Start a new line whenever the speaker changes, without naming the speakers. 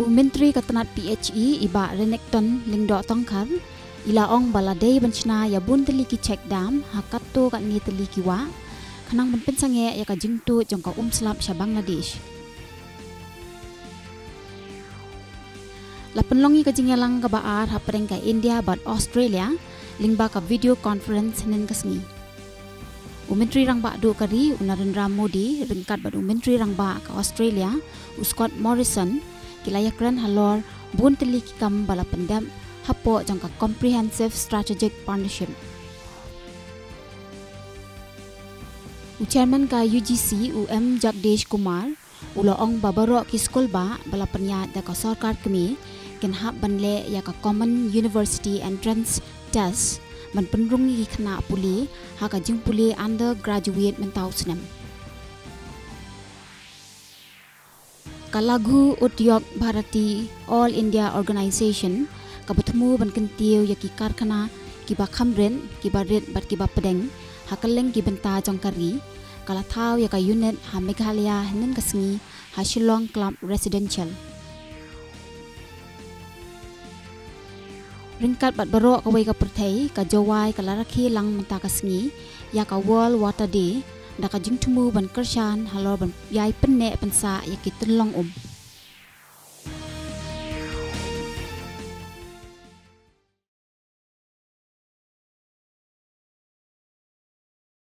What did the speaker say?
U Menteri Ketenat PHE Iba Renekton Lingdo Tongkar ila ong baladei benchna ya bun teliki cek dam hakatto kat ni teliki wa kanang benpen sange ya ka jingtu jongka umslap sya Bangladesh. La penlongi ka jingelang ka baar ha pereng ka India bat Australia lingba ka video conference nen kasngi. U Menteri Rang Ba Do Kari Narendra Modi ringkat bat U Menteri Rang Ba ka Australia U Scott Morrison kilayakran halor bun teliki kam bala pendam hapo jangka comprehensive strategic partnership. U chairman ka UGC UM Jagdish Kumar ulo ong babaro ki skol ba bala penya da ka sarkar kemi ken hab banle ya ka common university entrance test man penrung ki puli ha ka jing puli undergraduate mentau snam. Kalagu Udyog Bharati All India Organization. Kabutmu ban kentiu ya ki karkhana ki ba khamren ki ba ret bat ki ba pedeng hakaleng ki benta jongkari kala thau ya ka unit ha meghalaya henen kasngi ha shillong club residential. Ringkat bat baro ka wai ka perthai ka jawai ka larakhi lang menta kasngi ya ka world water day da ka jingtumu ban kershan halor ban yai penne pensa ya ki tulong um